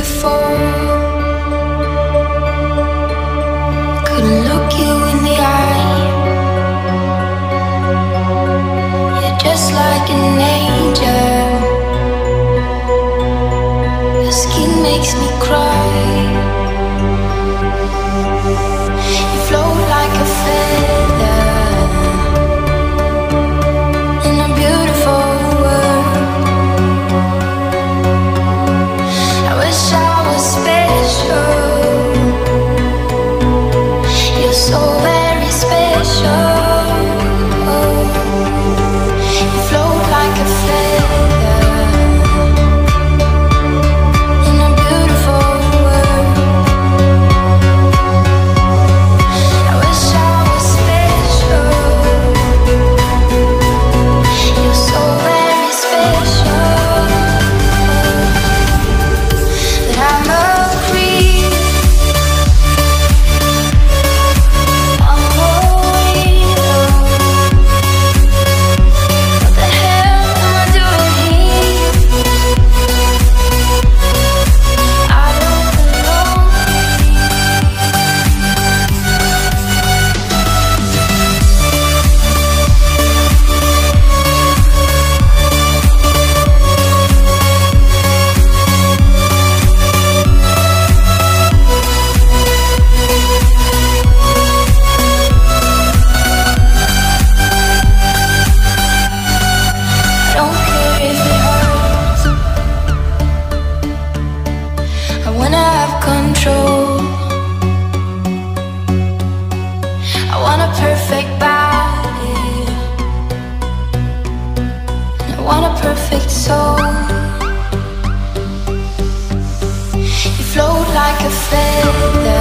before. Couldn't look you want a perfect soul. You float like a feather.